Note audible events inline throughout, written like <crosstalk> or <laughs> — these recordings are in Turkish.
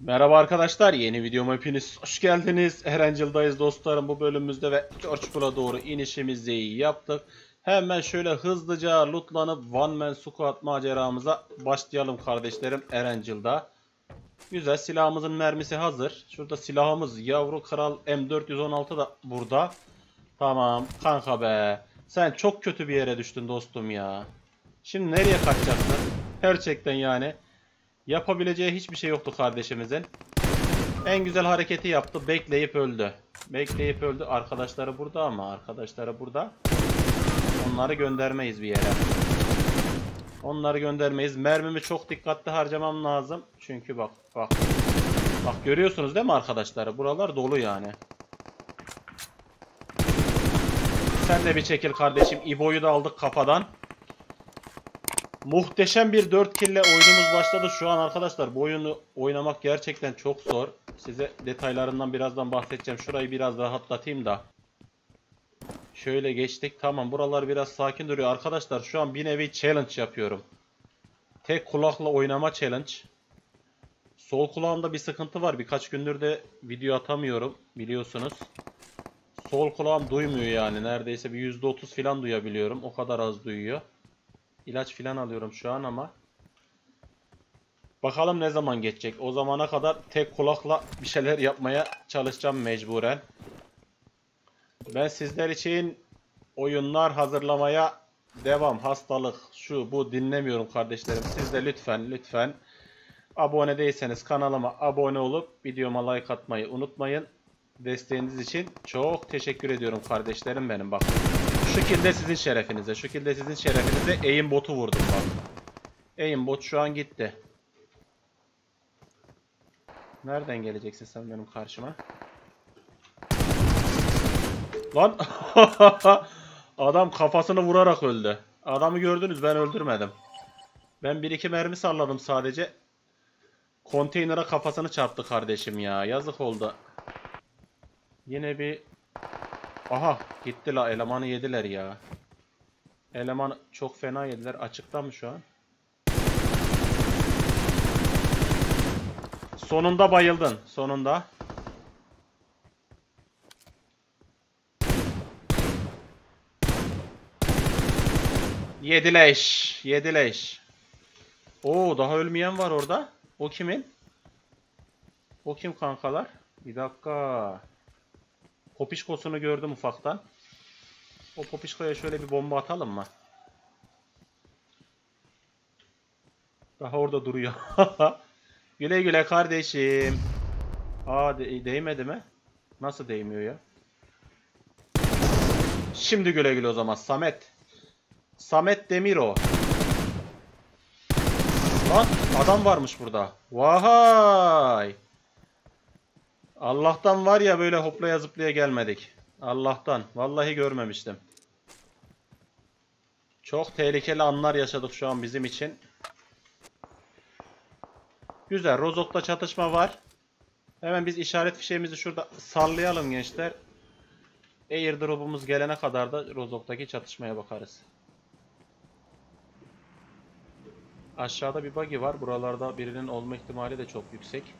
Merhaba arkadaşlar, yeni videoma hepiniz hoş geldiniz. Erencil'dayız dostlarım bu bölümümüzde ve George Pool'a doğru inişimizi yaptık. Hemen şöyle hızlıca lootlanıp One Man Squad maceramıza başlayalım kardeşlerim Erencil'da. Güzel silahımızın mermisi hazır. Şurada silahımız yavru kral M416 da burada. Tamam kanka be. Sen çok kötü bir yere düştün dostum ya. Şimdi nereye kaçacaksın? Gerçekten yani. Yapabileceği hiçbir şey yoktu kardeşimizin. En güzel hareketi yaptı. Bekleyip öldü. Bekleyip öldü. Arkadaşları burada ama. Arkadaşları burada. Onları göndermeyiz bir yere. Onları göndermeyiz. Mermimi çok dikkatli harcamam lazım. Çünkü bak bak. Bak görüyorsunuz değil mi arkadaşları? Buralar dolu yani. Sen de bir çekil kardeşim. İbo'yu da aldık kafadan. Muhteşem bir 4 kille oyunumuz başladı. Şu an arkadaşlar bu oyunu oynamak gerçekten çok zor. Size detaylarından birazdan bahsedeceğim. Şurayı biraz rahatlatayım da. Şöyle geçtik. Tamam buralar biraz sakin duruyor. Arkadaşlar şu an bir nevi challenge yapıyorum. Tek kulakla oynama challenge. Sol kulağımda bir sıkıntı var. Birkaç gündür de video atamıyorum. Biliyorsunuz. Sol kulağım duymuyor yani. Neredeyse bir %30 falan duyabiliyorum. O kadar az duyuyor. İlaç filan alıyorum şu an ama. Bakalım ne zaman geçecek. O zamana kadar tek kulakla bir şeyler yapmaya çalışacağım mecburen. Ben sizler için oyunlar hazırlamaya devam. Hastalık şu bu dinlemiyorum kardeşlerim. Siz de lütfen lütfen abone değilseniz kanalıma abone olup videoma like atmayı unutmayın. Desteğiniz için çok teşekkür ediyorum kardeşlerim benim bak. Şu kilde sizin şerefinize, şu kilde sizin şerefinize aim botu vurdum bak. Aim bot şu an gitti. Nereden geleceksin sen benim karşıma? Lan <laughs> adam kafasını vurarak öldü. Adamı gördünüz ben öldürmedim. Ben bir iki mermi salladım sadece. Konteynere kafasını çarptı kardeşim ya. Yazık oldu. Yine bir Aha gitti la elemanı yediler ya. Eleman çok fena yediler. Açıkta mı şu an? Sonunda bayıldın. Sonunda. Yedileş. Yedileş. Oo daha ölmeyen var orada. O kimin? O kim kankalar? Bir dakika. Popişkosunu gördüm ufaktan. O popişkoya şöyle bir bomba atalım mı? Daha orada duruyor. <laughs> güle güle kardeşim. Aa de- değmedi mi? Nasıl değmiyor ya? Şimdi güle güle o zaman Samet. Samet Demiro. Lan adam varmış burada. Vay. Allah'tan var ya böyle hoplaya zıplaya gelmedik. Allah'tan. Vallahi görmemiştim. Çok tehlikeli anlar yaşadık şu an bizim için. Güzel. Rozok'ta çatışma var. Hemen biz işaret fişeğimizi şurada sallayalım gençler. Airdrop'umuz gelene kadar da Rozok'taki çatışmaya bakarız. Aşağıda bir buggy var. Buralarda birinin olma ihtimali de çok yüksek.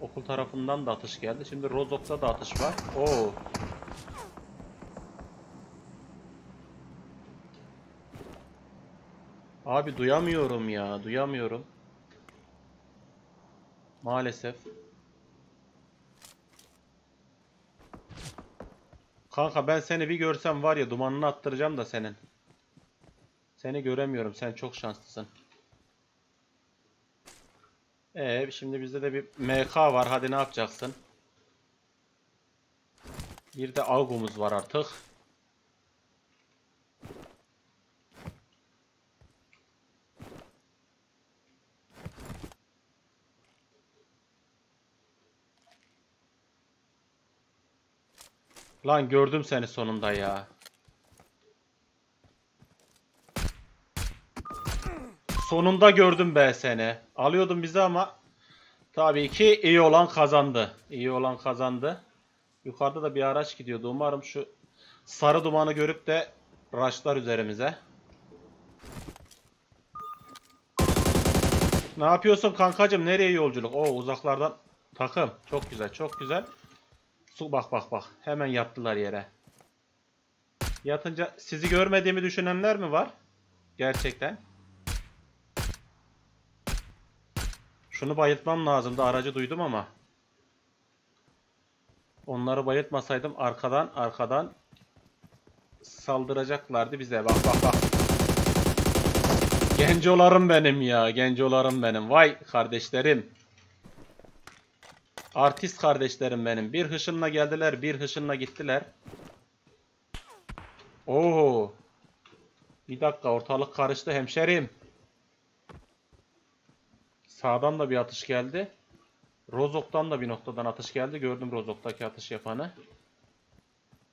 Okul tarafından da atış geldi. Şimdi Rozok'ta da atış var. Oo. Abi duyamıyorum ya. Duyamıyorum. Maalesef. Kanka ben seni bir görsem var ya dumanını attıracağım da senin. Seni göremiyorum. Sen çok şanslısın. Ee, şimdi bizde de bir MK var. Hadi ne yapacaksın? Bir de Augumuz var artık. Lan gördüm seni sonunda ya. Sonunda gördüm be seni. Alıyordun bizi ama tabii ki iyi olan kazandı. İyi olan kazandı. Yukarıda da bir araç gidiyordu. Umarım şu sarı dumanı görüp de raşlar üzerimize. Ne yapıyorsun kankacım? Nereye yolculuk? Oo uzaklardan takım. Çok güzel, çok güzel. Su bak bak bak. Hemen yattılar yere. Yatınca sizi görmediğimi düşünenler mi var? Gerçekten. Şunu bayıltmam lazımdı. Aracı duydum ama. Onları bayıltmasaydım arkadan arkadan saldıracaklardı bize. Bak bak bak. Gencolarım benim ya. Gencolarım benim. Vay kardeşlerim. Artist kardeşlerim benim. Bir hışınla geldiler, bir hışınla gittiler. Oo. Bir dakika ortalık karıştı hemşerim. Sağdan da bir atış geldi. Rozok'tan da bir noktadan atış geldi. Gördüm Rozok'taki atış yapanı.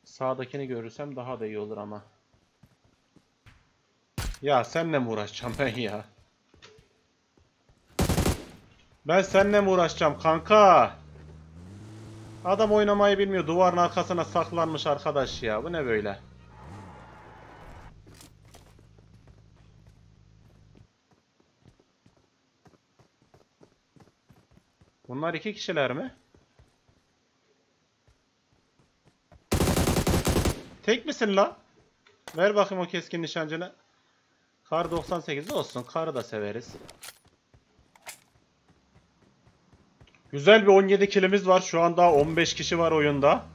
Sağdakini görürsem daha da iyi olur ama. Ya senle mi uğraşacağım ben ya? Ben seninle mi uğraşacağım kanka? Adam oynamayı bilmiyor. Duvarın arkasına saklanmış arkadaş ya. Bu ne böyle? Bunlar iki kişiler mi? Tek misin la? Ver bakayım o keskin nişancını. Kar 98 olsun. Karı da severiz. Güzel bir 17 kilimiz var. Şu an daha 15 kişi var oyunda.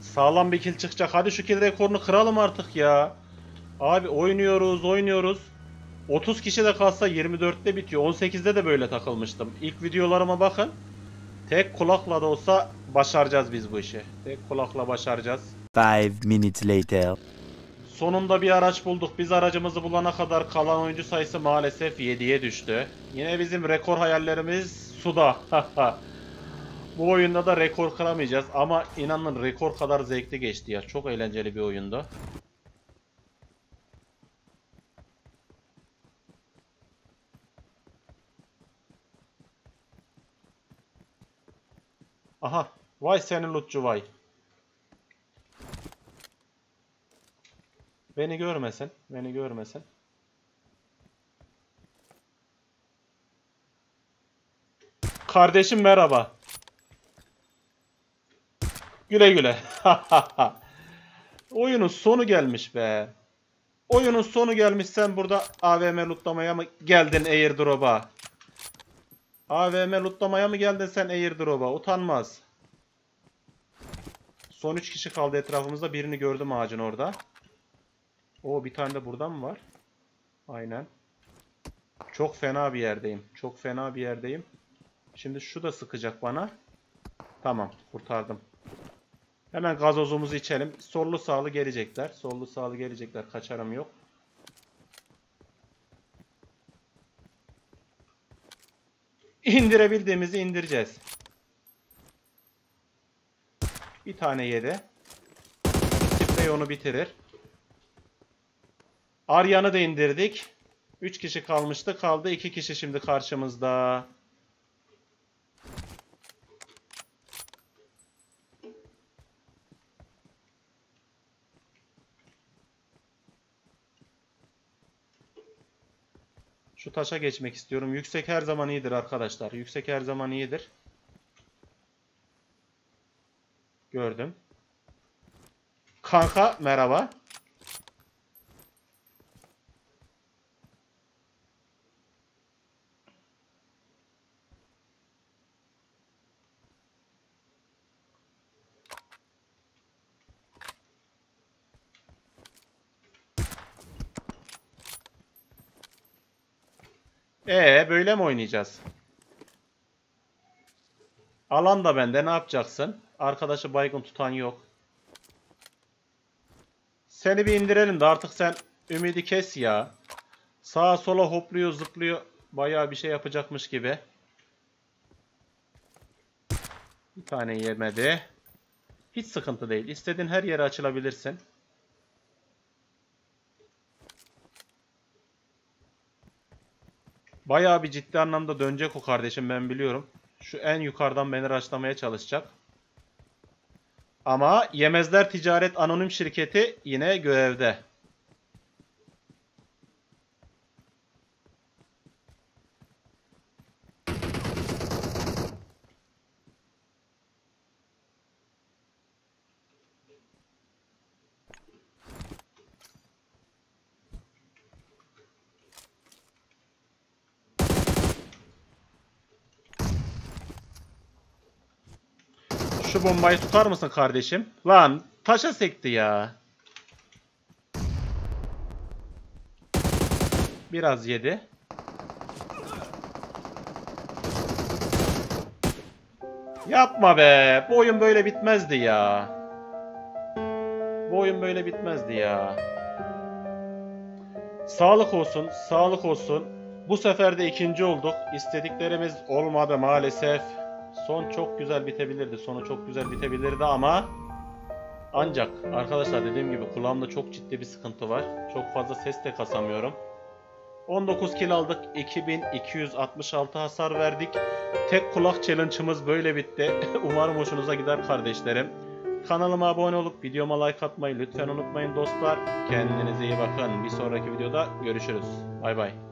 Sağlam bir kill çıkacak. Hadi şu kill rekorunu kıralım artık ya. Abi oynuyoruz, oynuyoruz. 30 kişi de kalsa 24'te bitiyor. 18'de de böyle takılmıştım. İlk videolarıma bakın. Tek kulakla da olsa başaracağız biz bu işi. Tek kulakla başaracağız. Five minutes later. Sonunda bir araç bulduk. Biz aracımızı bulana kadar kalan oyuncu sayısı maalesef 7'ye düştü. Yine bizim rekor hayallerimiz suda. <laughs> Bu oyunda da rekor kıramayacağız ama inanın rekor kadar zevkli geçti ya. Çok eğlenceli bir oyundu. Aha. Vay senin lootçu vay. Beni görmesin. Beni görmesin. Kardeşim merhaba. Güle güle. <laughs> Oyunun sonu gelmiş be. Oyunun sonu gelmiş sen burada AVM lootlamaya mı geldin airdrop'a? AVM lootlamaya mı geldin sen airdrop'a? Utanmaz. Son 3 kişi kaldı etrafımızda. Birini gördüm ağacın orada. O bir tane de buradan mı var? Aynen. Çok fena bir yerdeyim. Çok fena bir yerdeyim. Şimdi şu da sıkacak bana. Tamam kurtardım. Hemen gazozumuzu içelim. Sollu sağlı gelecekler. Sollu sağlı gelecekler. Kaçarım yok. İndirebildiğimizi indireceğiz. Bir tane yedi. Sprey onu bitirir. Aryan'ı da indirdik. 3 kişi kalmıştı. Kaldı 2 kişi şimdi karşımızda. Şu taşa geçmek istiyorum. Yüksek her zaman iyidir arkadaşlar. Yüksek her zaman iyidir. Gördüm. Kanka merhaba. Ee böyle mi oynayacağız? Alan da bende ne yapacaksın? Arkadaşı baygın tutan yok. Seni bir indirelim de artık sen ümidi kes ya. Sağa sola hopluyor zıplıyor. Bayağı bir şey yapacakmış gibi. Bir tane yemedi. Hiç sıkıntı değil. İstediğin her yere açılabilirsin. Bayağı bir ciddi anlamda dönecek o kardeşim ben biliyorum. Şu en yukarıdan beni raşlamaya çalışacak. Ama Yemezler Ticaret Anonim Şirketi yine görevde. Şu bombayı tutar mısın kardeşim? Lan taşa sekti ya. Biraz yedi. Yapma be. Bu oyun böyle bitmezdi ya. Bu oyun böyle bitmezdi ya. Sağlık olsun, sağlık olsun. Bu sefer de ikinci olduk. İstediklerimiz olmadı maalesef. Son çok güzel bitebilirdi. Sonu çok güzel bitebilirdi ama ancak arkadaşlar dediğim gibi kulağımda çok ciddi bir sıkıntı var. Çok fazla ses de kasamıyorum. 19 kill aldık. 2266 hasar verdik. Tek kulak challenge'ımız böyle bitti. <laughs> Umarım hoşunuza gider kardeşlerim. Kanalıma abone olup videoma like atmayı lütfen unutmayın dostlar. Kendinize iyi bakın. Bir sonraki videoda görüşürüz. Bay bay.